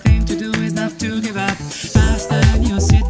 thing to do is not to give up. Faster than you sit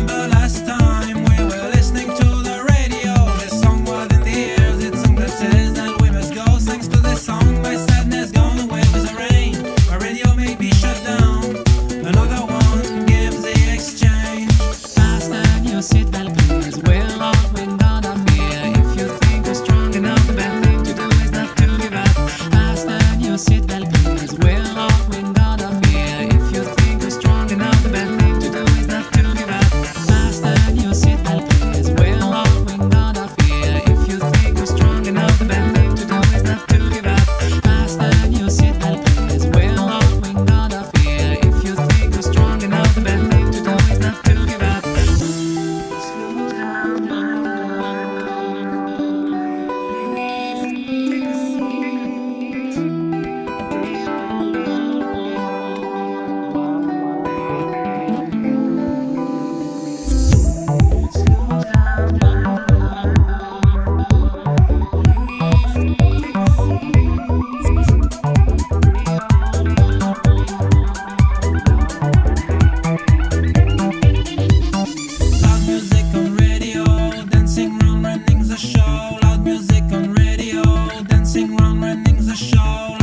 dancing round, running show.